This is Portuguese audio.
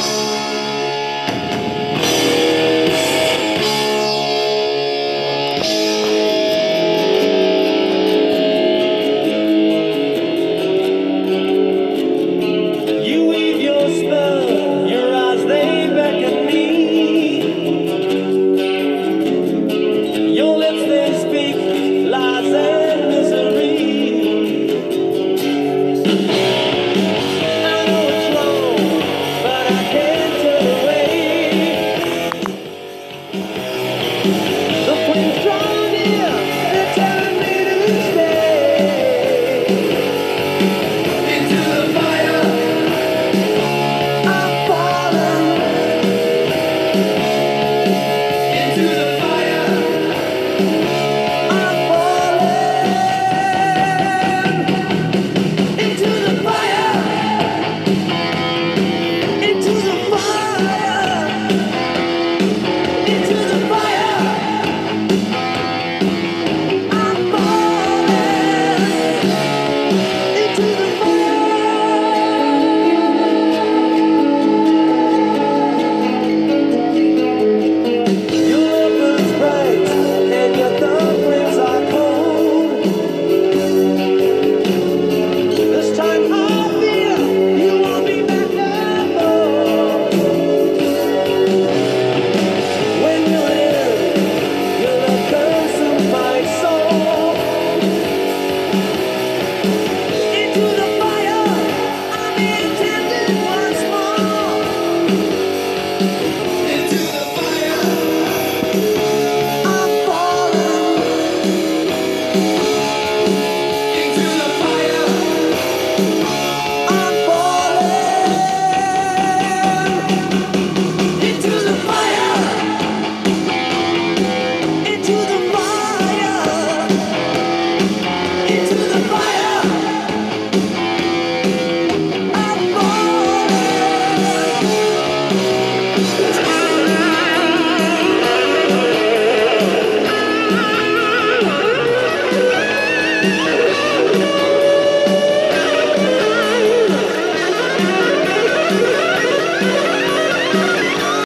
Jesus.